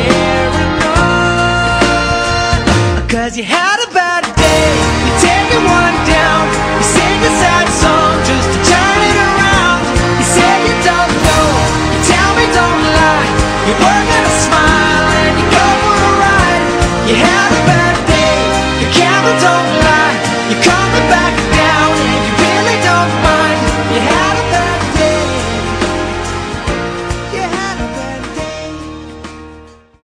on Cause you had a bad day You take me one down. You sing a sad song just to turn it around. You say you don't know You tell me don't lie. You work